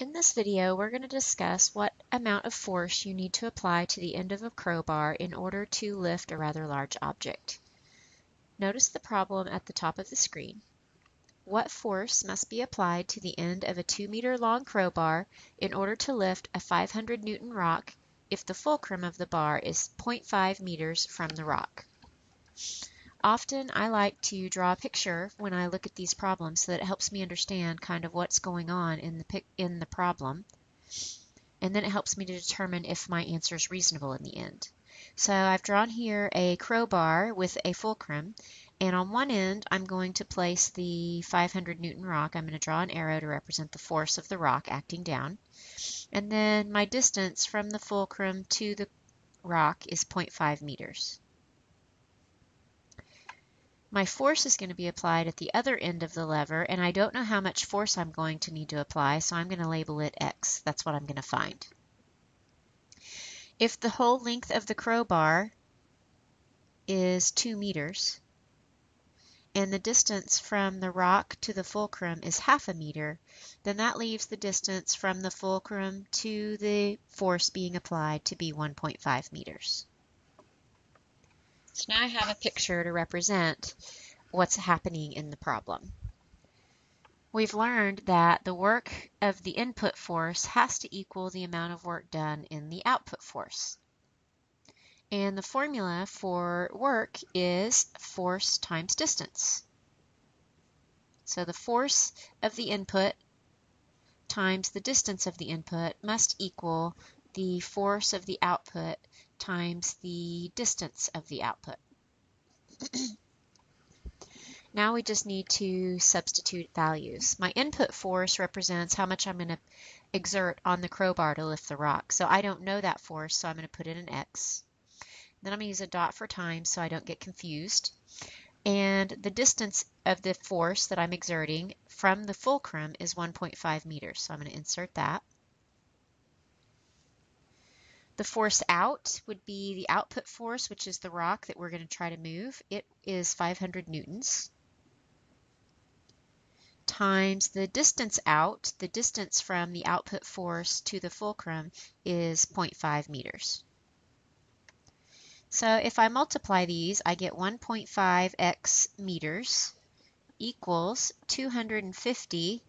In this video, we're going to discuss what amount of force you need to apply to the end of a crowbar in order to lift a rather large object. Notice the problem at the top of the screen. What force must be applied to the end of a 2 meter long crowbar in order to lift a 500 newton rock if the fulcrum of the bar is 0.5 meters from the rock? Often I like to draw a picture when I look at these problems so that it helps me understand kind of what's going on in the, in the problem. And then it helps me to determine if my answer is reasonable in the end. So I've drawn here a crowbar with a fulcrum and on one end I'm going to place the 500 Newton rock. I'm going to draw an arrow to represent the force of the rock acting down. And then my distance from the fulcrum to the rock is 0.5 meters. My force is going to be applied at the other end of the lever, and I don't know how much force I'm going to need to apply, so I'm going to label it X. That's what I'm going to find. If the whole length of the crowbar is 2 meters, and the distance from the rock to the fulcrum is half a meter, then that leaves the distance from the fulcrum to the force being applied to be 1.5 meters. So now I have a picture to represent what's happening in the problem. We've learned that the work of the input force has to equal the amount of work done in the output force. And the formula for work is force times distance. So the force of the input times the distance of the input must equal the force of the output times the distance of the output. now we just need to substitute values. My input force represents how much I'm going to exert on the crowbar to lift the rock. So I don't know that force, so I'm going to put in an X. Then I'm going to use a dot for time so I don't get confused. And the distance of the force that I'm exerting from the fulcrum is 1.5 meters. So I'm going to insert that. The force out would be the output force, which is the rock that we're going to try to move. It is 500 newtons times the distance out, the distance from the output force to the fulcrum is 0.5 meters. So if I multiply these, I get 1.5x meters equals 250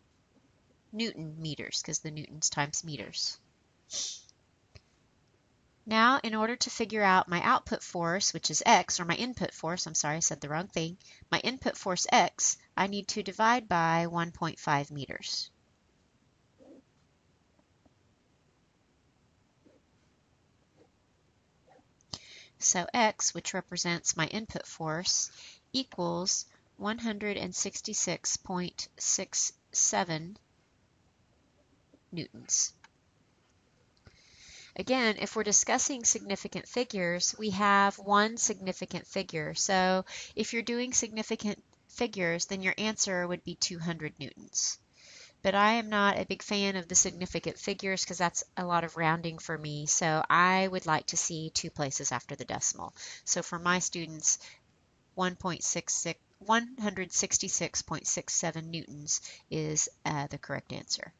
newton meters, because the newtons times meters. Now, in order to figure out my output force, which is x, or my input force, I'm sorry, I said the wrong thing, my input force x, I need to divide by 1.5 meters. So x, which represents my input force, equals 166.67 newtons. Again, if we're discussing significant figures, we have one significant figure. So if you're doing significant figures, then your answer would be 200 newtons. But I am not a big fan of the significant figures because that's a lot of rounding for me. So I would like to see two places after the decimal. So for my students, 166.67 newtons is uh, the correct answer.